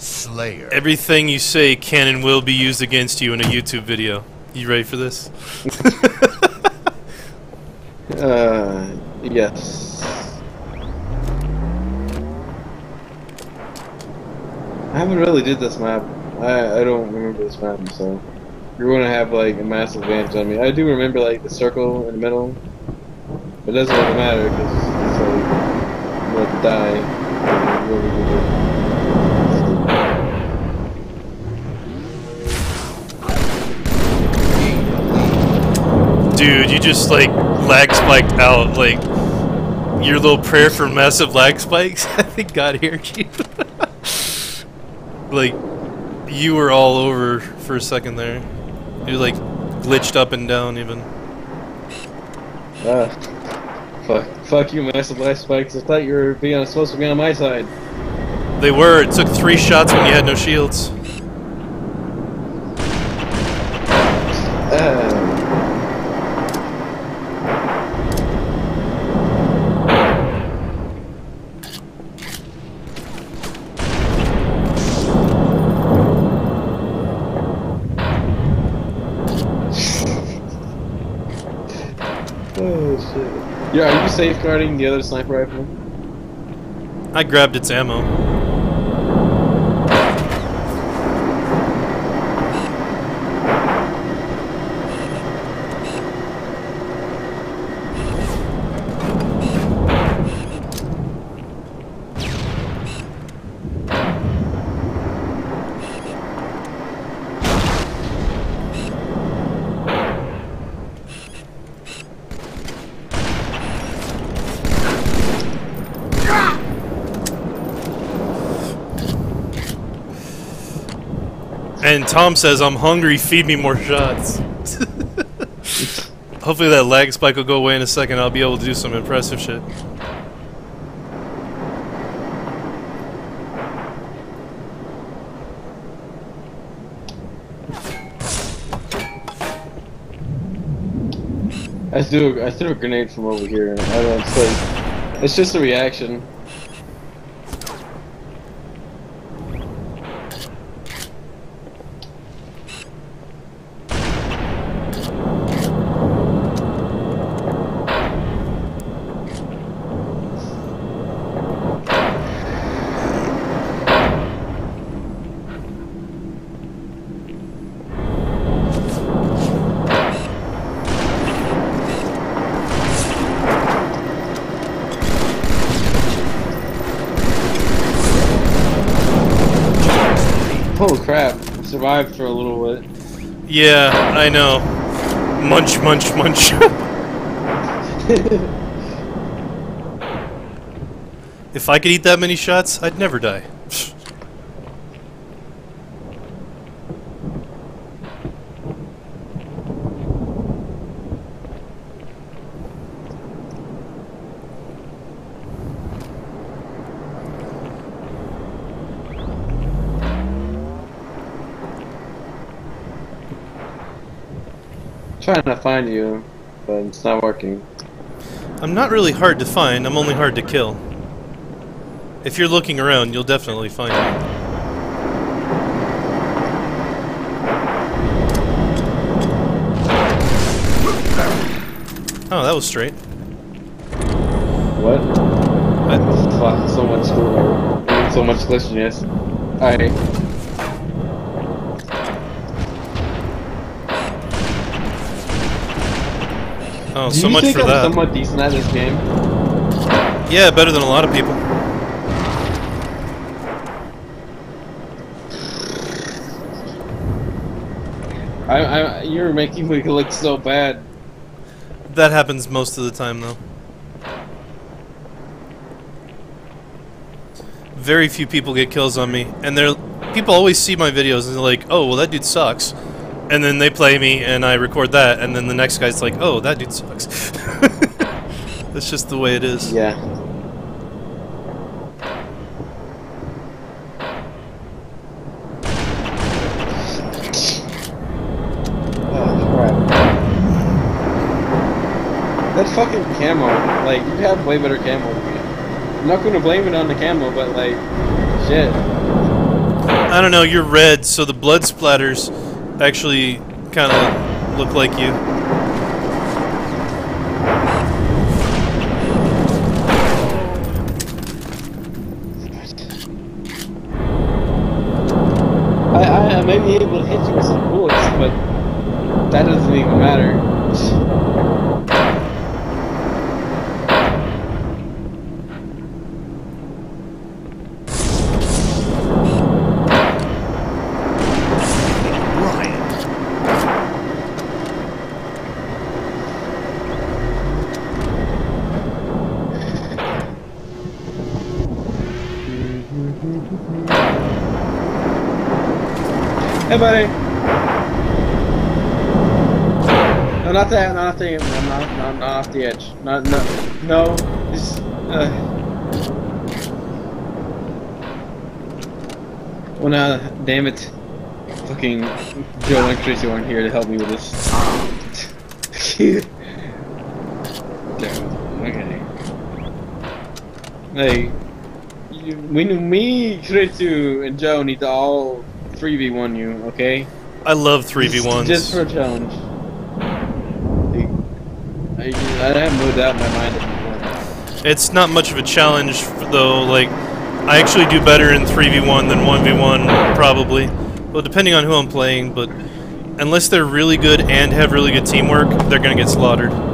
Slayer. Everything you say can and will be used against you in a YouTube video. You ready for this? Uh, yes. I haven't really did this map. I I don't remember this map, so you're gonna have like a massive advantage on me. I do remember like the circle in the middle, but it doesn't really matter because it's like I'm gonna die. Dude, you just like lag spiked out like your little prayer for massive lag spikes. I think God heard you. like you were all over for a second there. You like glitched up and down even. Ah, fuck, fuck you, massive lag spikes. I thought you were being supposed to be on my side. They were. It took three shots when you had no shields. Yeah, are you safeguarding the other sniper rifle? I grabbed its ammo. And Tom says, I'm hungry, feed me more shots. Hopefully that lag spike will go away in a second. I'll be able to do some impressive shit. I threw I threw a grenade from over here. I don't know, it's like it's just a reaction. Holy crap! I survived for a little bit. Yeah, I know. Munch, munch, munch. if I could eat that many shots, I'd never die. Trying to find you, but it's not working. I'm not really hard to find, I'm only hard to kill. If you're looking around, you'll definitely find me. Oh, that was straight. What? What? Fuck, so much so much glitchiness. Alright. Oh, Do so you much think for I'm that. somewhat decent at this game? Yeah, better than a lot of people. I, I, you're making me look so bad. That happens most of the time, though. Very few people get kills on me, and they're people always see my videos and they're like, "Oh, well, that dude sucks," and then they play me and I record that, and then the next guy's like, "Oh, that dude sucks." That's just the way it is. Yeah. Oh. That fucking camo, like, you have way better camo than me. I'm not gonna blame it on the camo, but like, shit. I don't know, you're red, so the blood splatters actually kind of look like you. I, I, may be able to hit you with some bullets, but that doesn't even matter. Hey, buddy. No, not that. Not. I'm not, not, not off the edge. Not, no, no. Just, uh. Well, now, damn it. Fucking Joe and Tracy aren't here to help me with this. Okay. Hey, we, me, Tracy, and Joe need to all 3v1 you, okay? I love 3v1s. Just for a challenge. I, I haven't moved out my mind. It's not much of a challenge, though. Like, I actually do better in 3v1 than 1v1, probably. Well, depending on who I'm playing, but unless they're really good and have really good teamwork, they're gonna get slaughtered.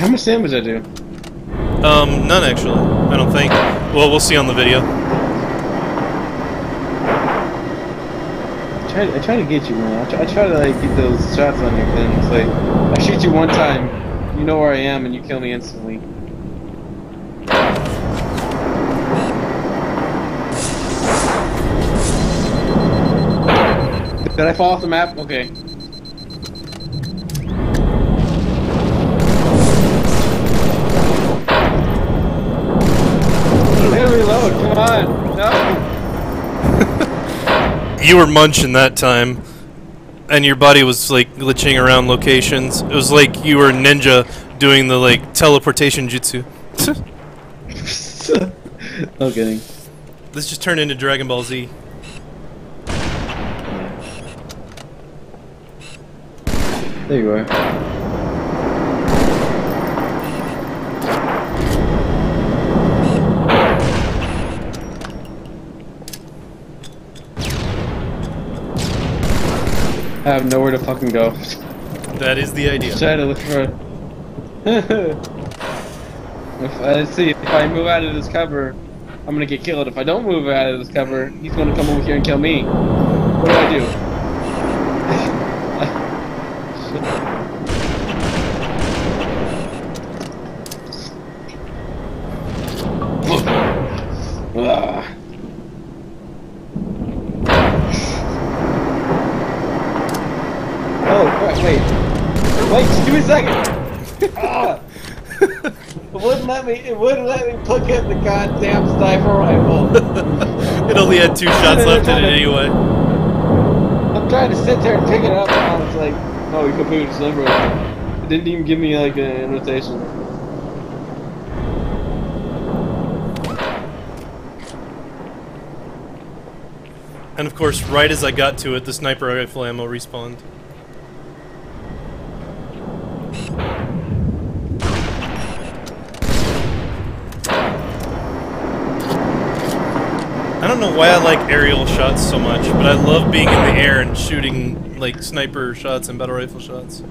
How much damage I do? Um, none actually. I don't think. Well, we'll see on the video. I try, I try to get you, man. I try, I try to like get those shots on you, then it's like I shoot you one time, you know where I am, and you kill me instantly. Did I fall off the map? Okay. Come on! No! You were munching that time, and your body was like glitching around locations. It was like you were ninja doing the like teleportation jutsu. no kidding. this just turned into Dragon Ball Z. There you are. I have nowhere to fucking go. That is the idea. Try to look for. if I see if I move out of this cover, I'm gonna get killed. If I don't move out of this cover, he's gonna come over here and kill me. What do I do? Ah. Oh, wait, wait. Wait, just a second. ah. It wouldn't let me, it wouldn't let me pick up the goddamn sniper rifle. it only had two shots left in it anyway. I'm trying to sit there and pick it up and it's like, no, you can put it sniper rifle. It didn't even give me like an invitation. And of course, right as I got to it, the sniper rifle ammo respawned. Don't know why I like aerial shots so much, but I love being in the air and shooting like sniper shots and battle rifle shots.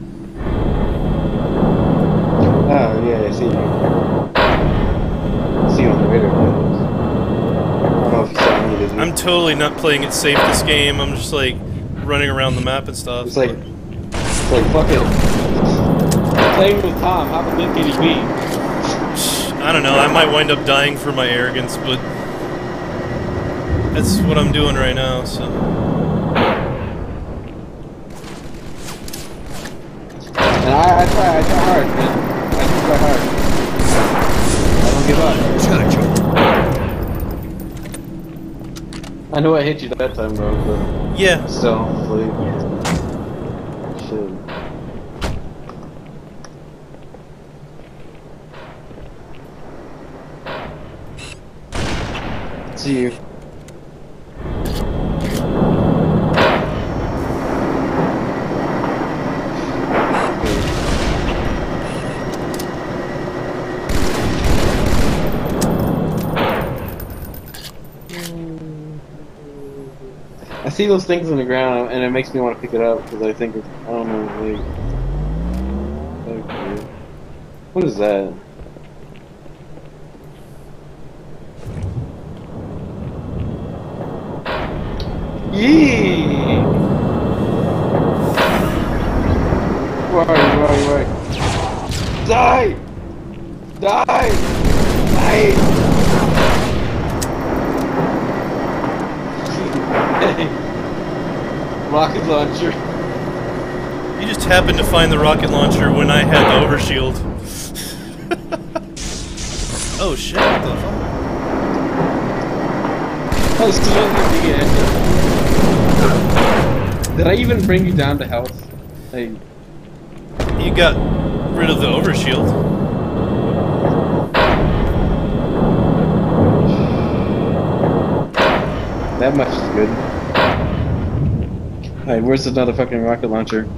Oh, yeah, I see you. I see you on the radar. I don't know if you saw me. Did you? I'm totally not playing it safe this game. I'm just like running around the map and stuff. It's like, it's like fucking playing with Tom. How can he be? I don't know. I might wind up dying for my arrogance, but that's what I'm doing right now, so... And I, I try, I try hard, man. I try hard. I don't give up. Gotcha. I know I hit you that time, bro, but... Yeah. Still, hopefully. Shit. See you. I see those things on the ground and it makes me want to pick it up because I think it's, I don't know, like, okay. what is that? Yee! Where are you? Where are you? Where are you? Die! Die! Die! Rocket launcher. You just happened to find the rocket launcher when I had the overshield. oh shit, what the fuck? Oh, still the Did I even bring you down to health? Like, You got rid of the overshield. that much is good. Alright, where's another fucking rocket launcher?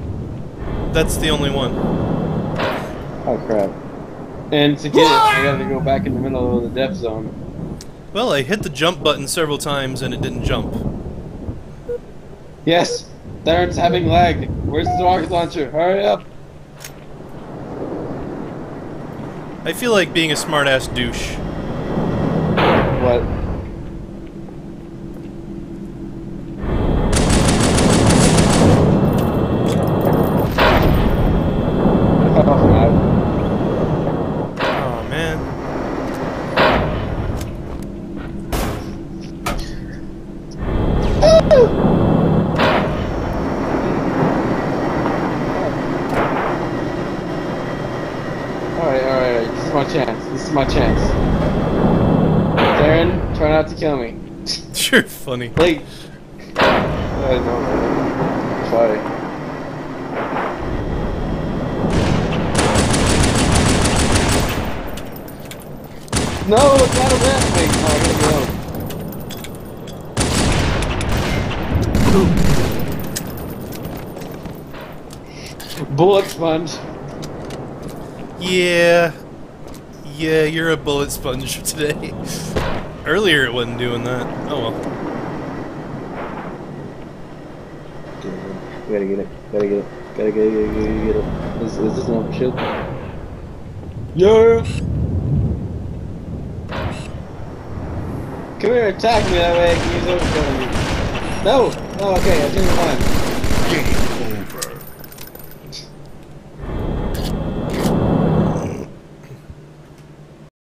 That's the only one. Oh crap. And to get it, I gotta go back in the middle of the death zone. Well, I hit the jump button several times and it didn't jump. Yes! Darren's having lag. Where's the rocket launcher? Hurry up! I feel like being a smartass douche. What? Oh, man. Oh man. Alright, alright, this is my chance. This is my chance. Darren, try not to kill me. You're funny. Wait. I know, man. Try. No, it's not a rat. Wait, no, I gotta go. Bullet sponge. Yeah. Yeah, you're a bullet sponge today. Earlier it wasn't doing that. Oh well. Gotta get it. Gotta get it. Gotta get it. Gotta get it. Gotta Get it. Is, is this one shield? Yeah. Come here, attack me that way. I can use overkill on you. No. Oh, Okay, I changed my mind. Game over.